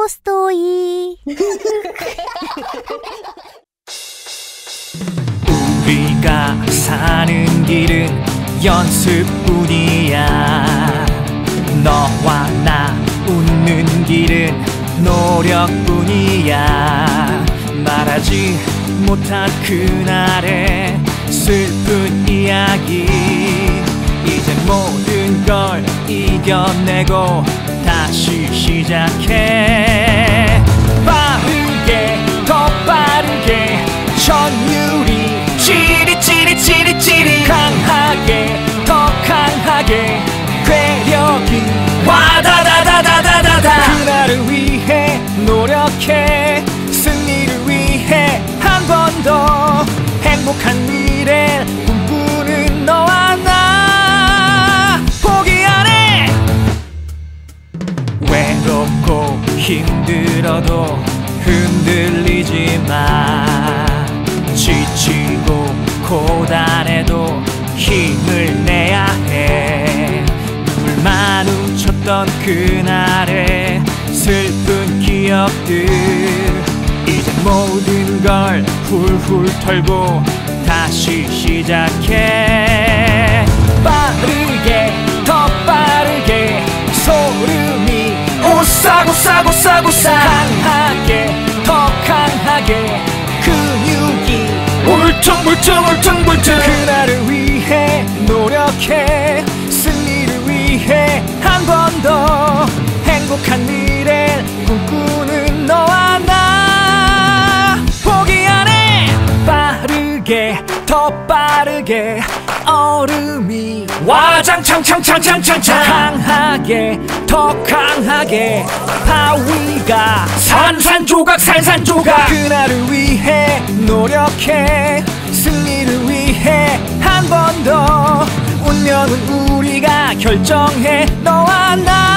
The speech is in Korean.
토스토이. 우리가 사는 길은 연습뿐이야. 너와 나 웃는 길은 노력뿐이야. 말하지 못한 그날의 슬픈 이야기. 이제 모든 걸 이겨내고 다시 시작해. 빠르게 더 빠르게. 전율이 찌릿찌릿찌릿찌릿. 강하게 더 강하게. 괴력이 와다다다다다다다. 그날을 위해 노력해. 승리를 위해 한 번 더 행복한 외롭고 힘들어도 흔들리지 마 지치고 고단해도 힘을 내야 해. 눈물만 훔쳤던 그날의 슬픈 기억들. 이제 모든 걸 훌훌 털고 다시 시작해 오싹오싹오싹오싹 강하게 더 강하게 근육이 울퉁불퉁 울퉁불퉁. 그날을 위해 노력해 승리를 위해 한 번 더 행복한 미래 꿈꾸는 너와 나. 포기 안 해 빠르게 더 빠르게 얼음이 와장창창창창창창 강하게 더 강하게 바위가 산산조각 산산조각. 그날을 위해 노력해 승리를 위해 한 번 더 운명은 우리가 결정해. 너와 나